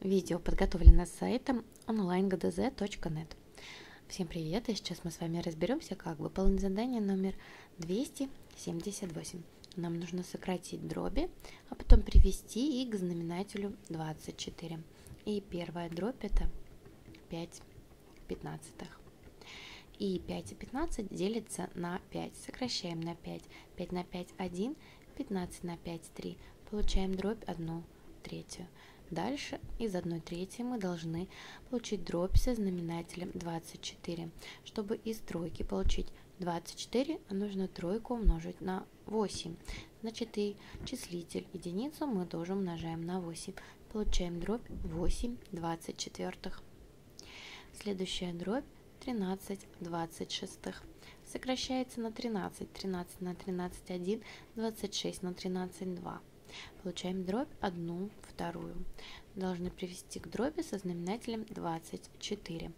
Видео подготовлено сайтом onlinegdz.net. Всем привет, и сейчас мы с вами разберемся, как выполнить задание номер 278. Нам нужно сократить дроби, а потом привести их к знаменателю 24. И первая дробь это 5 пятнадцатых. И 5 и 15 делится на 5. Сокращаем на 5. 5 на 5 – 1, 15 на 5 – 3. Получаем дробь 1 третью. Дальше из 1 трети мы должны получить дробь со знаменателем 24. Чтобы из тройки получить 24, нужно тройку умножить на 8. Значит и числитель единицу мы тоже умножаем на 8. Получаем дробь 8 24. Следующая дробь 13 26. Сокращается на 13. 13 на 13 1, 26 на 13 2. Получаем дробь 1 вторую. Должны привести к дроби со знаменателем 24.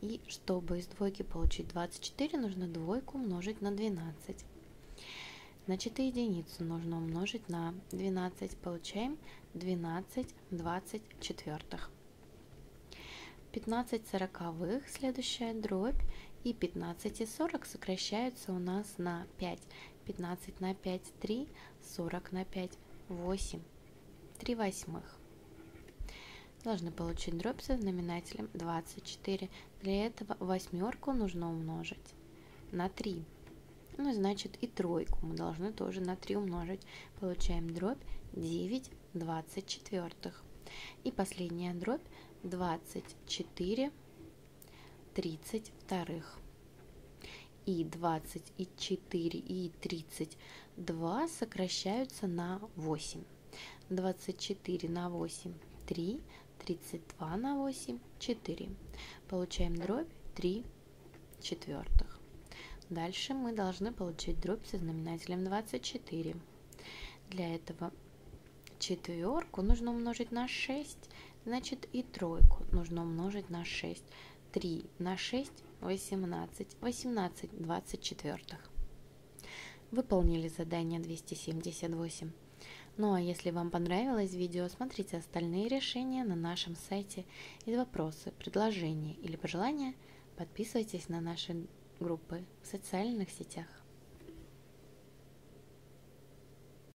И чтобы из двойки получить 24, нужно двойку умножить на 12. Значит, и единицу нужно умножить на 12. Получаем 12 24. 15 сороковых, следующая дробь, и 15 и 40 сокращаются у нас на 5. 15 на 5 – 3, 40 на 5 8. 3 восьмых. Должны получить дробь со знаменателем 24. Для этого восьмерку нужно умножить на 3. Ну, значит, и тройку мы должны тоже на 3 умножить. Получаем дробь 9 24. И последняя дробь 24 32 и 24 и 32 сокращаются на 8. 24 на 8 – 3, 32 на 8 – 4. Получаем дробь 3 четвертых. Дальше мы должны получить дробь со знаменателем 24. Для этого четверку нужно умножить на 6, значит и тройку нужно умножить на 6. 3 на 6 18, 18 24. Выполнили задание 278. Ну а если вам понравилось видео, смотрите остальные решения на нашем сайте. И вопросы, предложения или пожелания подписывайтесь на наши группы в социальных сетях.